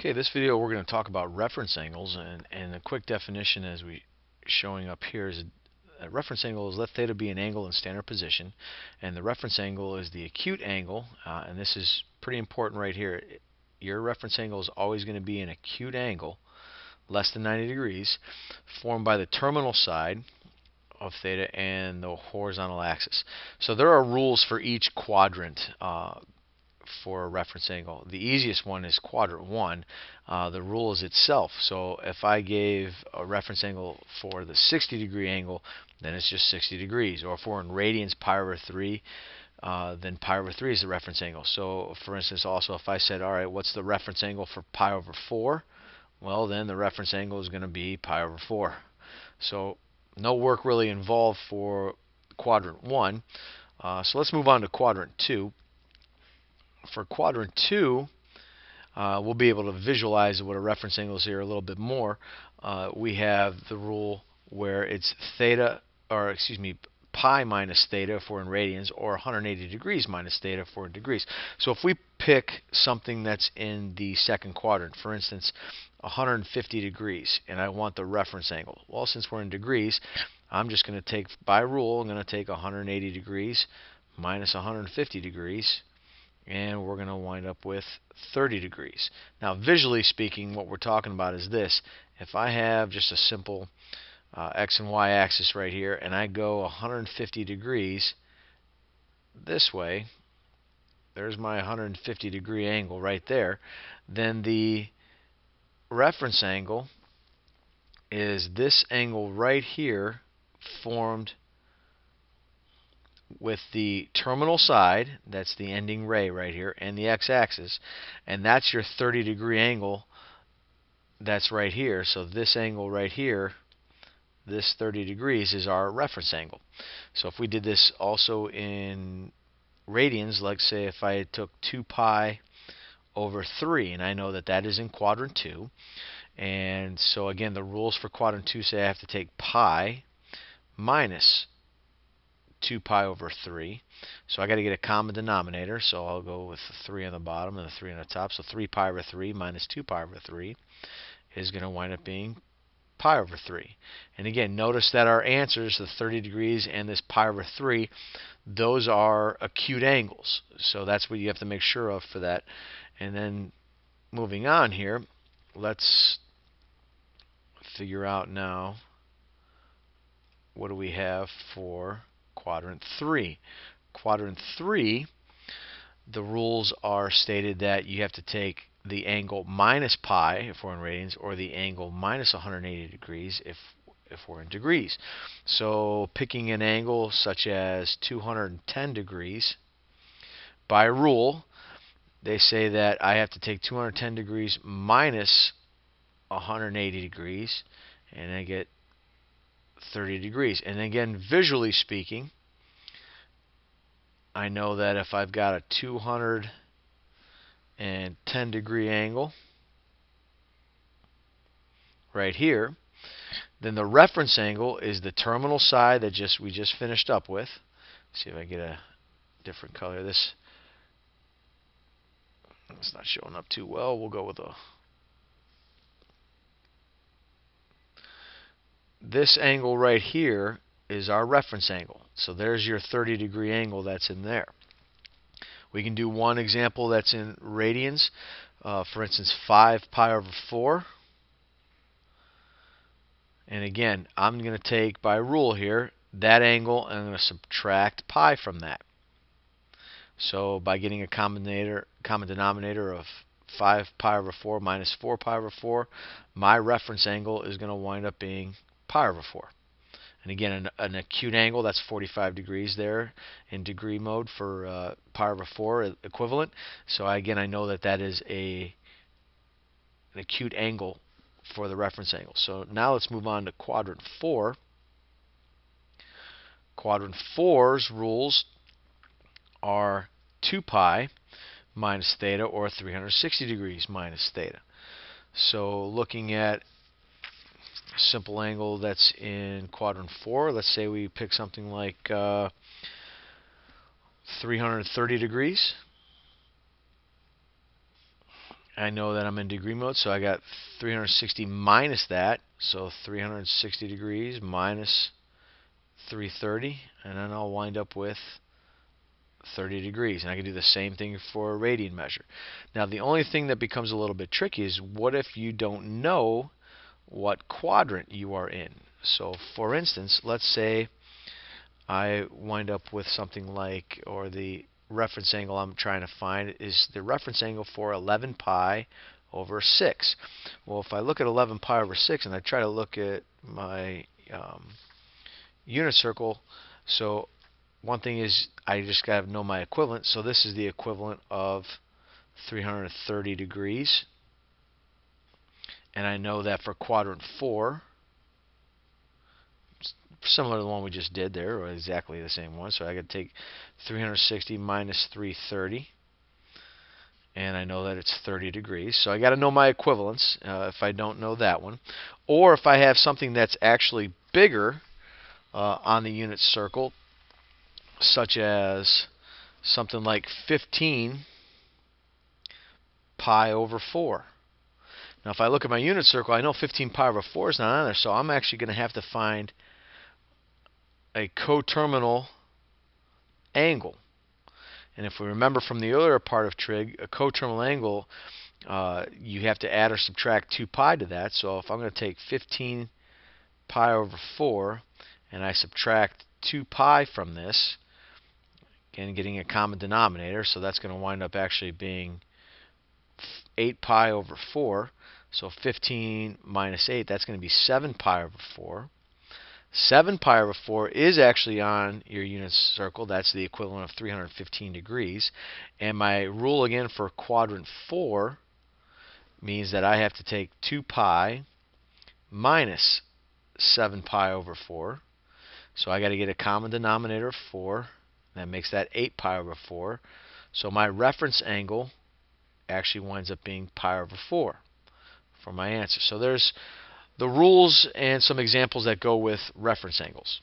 Okay, this video we're going to talk about reference angles and, and a quick definition as we showing up here is a reference angle is let theta be an angle in standard position and the reference angle is the acute angle uh, and this is pretty important right here. Your reference angle is always going to be an acute angle less than 90 degrees formed by the terminal side of theta and the horizontal axis. So there are rules for each quadrant. Uh, for a reference angle. The easiest one is quadrant 1. Uh, the rule is itself. So if I gave a reference angle for the 60 degree angle, then it's just 60 degrees. Or if we're in radians pi over 3, uh, then pi over 3 is the reference angle. So for instance, also if I said, all right, what's the reference angle for pi over 4? Well, then the reference angle is going to be pi over 4. So no work really involved for quadrant 1. Uh, so let's move on to quadrant 2 for quadrant 2, uh, we'll be able to visualize what a reference angle is here a little bit more. Uh, we have the rule where it's theta, or excuse me, pi minus theta if we're in radians, or 180 degrees minus theta we're in degrees. So if we pick something that's in the second quadrant, for instance, 150 degrees, and I want the reference angle. Well, since we're in degrees, I'm just going to take, by rule, I'm going to take 180 degrees minus 150 degrees, and we're going to wind up with 30 degrees. Now visually speaking what we're talking about is this. If I have just a simple uh, x and y axis right here and I go 150 degrees this way, there's my 150 degree angle right there, then the reference angle is this angle right here formed with the terminal side, that's the ending ray right here, and the x-axis, and that's your 30 degree angle that's right here. So this angle right here, this 30 degrees is our reference angle. So if we did this also in radians, like say if I took 2 pi over 3, and I know that that is in quadrant 2, and so again the rules for quadrant 2 say I have to take pi minus 2 pi over 3. So I got to get a common denominator, so I'll go with the 3 on the bottom and the 3 on the top. So 3 pi over 3 minus 2 pi over 3 is going to wind up being pi over 3. And again, notice that our answers, the 30 degrees and this pi over 3, those are acute angles. So that's what you have to make sure of for that. And then moving on here, let's figure out now what do we have for quadrant 3. Quadrant 3, the rules are stated that you have to take the angle minus pi if we're in radians or the angle minus 180 degrees if if we're in degrees. So picking an angle such as 210 degrees by rule they say that I have to take 210 degrees minus 180 degrees and I get 30 degrees. And again, visually speaking, I know that if I've got a 210 degree angle right here, then the reference angle is the terminal side that just we just finished up with. Let's see if I get a different color. This it's not showing up too well. We'll go with a this angle right here is our reference angle. So there's your 30 degree angle that's in there. We can do one example that's in radians. Uh, for instance, 5 pi over 4. And again, I'm going to take by rule here that angle and I'm going to subtract pi from that. So by getting a common denominator of 5 pi over 4 minus 4 pi over 4, my reference angle is going to wind up being pi over 4. And again, an, an, acute angle, that's 45 degrees there in degree mode for uh, pi over 4 equivalent. So again, I know that that is a an acute angle for the reference angle. So now let's move on to quadrant 4. Quadrant 4's rules are 2 pi minus theta or 360 degrees minus theta. So looking at simple angle that's in quadrant 4. Let's say we pick something like uh, 330 degrees. I know that I'm in degree mode, so I got 360 minus that, so 360 degrees minus 330, and then I'll wind up with 30 degrees. And I can do the same thing for a radian measure. Now, the only thing that becomes a little bit tricky is what if you don't know what quadrant you are in? So, for instance, let's say I wind up with something like, or the reference angle I'm trying to find is the reference angle for 11 pi over 6. Well, if I look at 11 pi over 6 and I try to look at my um, unit circle, so one thing is I just got to know my equivalent. So this is the equivalent of 330 degrees. And I know that for quadrant 4, similar to the one we just did there, or exactly the same one. So I could take 360 minus 330, and I know that it's 30 degrees. So I got to know my equivalents uh, if I don't know that one. Or if I have something that's actually bigger uh, on the unit circle, such as something like 15 pi over 4. Now, if I look at my unit circle, I know 15 pi over 4 is not on there, so I'm actually going to have to find a coterminal angle. And if we remember from the earlier part of trig, a coterminal angle, uh, you have to add or subtract 2 pi to that. So if I'm going to take 15 pi over 4 and I subtract 2 pi from this, again getting a common denominator, so that's going to wind up actually being 8 pi over 4. So 15 minus 8, that's going to be 7 pi over 4. 7 pi over 4 is actually on your unit circle. That's the equivalent of 315 degrees. And my rule again for quadrant 4 means that I have to take 2 pi minus 7 pi over 4. So I got to get a common denominator of 4. That makes that 8 pi over 4. So my reference angle actually winds up being pi over 4 for my answer. So there's the rules and some examples that go with reference angles.